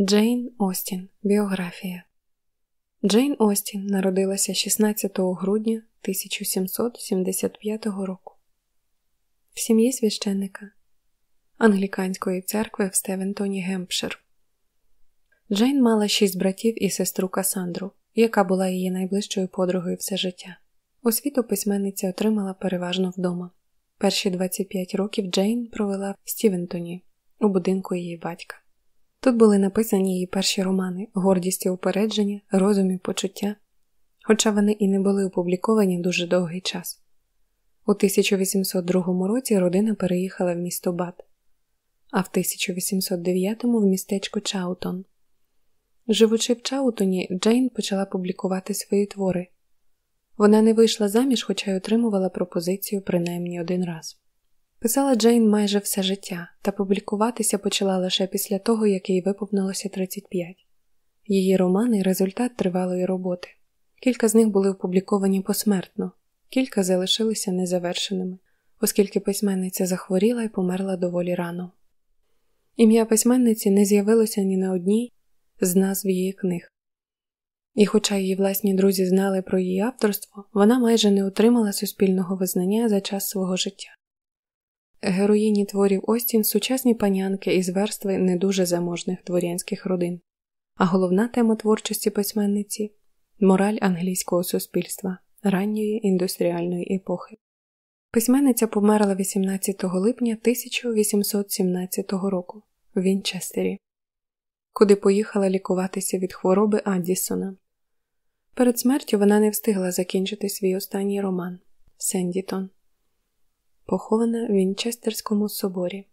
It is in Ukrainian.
Джейн Остін. Біографія Джейн Остін народилася 16 грудня 1775 року в сім'ї священника Англіканської церкви в Стевентоні Гемпшир. Джейн мала шість братів і сестру Касандру, яка була її найближчою подругою все життя. Освіту письменниця отримала переважно вдома. Перші 25 років Джейн провела в Стівентоні у будинку її батька. Тут були написані її перші романи Гордість і упередження, розум і почуття, хоча вони і не були опубліковані дуже довгий час. У 1802 році родина переїхала в місто Бат, а в 1809 в містечко Чаутон. Живучи в Чаутоні, Джейн почала публікувати свої твори. Вона не вийшла заміж, хоча й отримувала пропозицію принаймні один раз. Писала Джейн майже все життя та публікуватися почала лише після того, як їй виповнилося 35. Її романи результат тривалої роботи. Кілька з них були опубліковані посмертно, кілька залишилися незавершеними, оскільки письменниця захворіла і померла доволі рано. Ім'я письменниці не з'явилося ні на одній з назв її книг. І, хоча її власні друзі знали про її авторство, вона майже не отримала суспільного визнання за час свого життя. Героїні творів Остін сучасні панянки із верстви не дуже заможних дворянських родин, а головна тема творчості письменниці мораль англійського суспільства ранньої індустріальної епохи. Письменниця померла 18 липня 1817 року в Вінчестері, куди поїхала лікуватися від хвороби Аддісона. Перед смертю вона не встигла закінчити свій останній роман Сендітон похована в Вінчестерському соборі.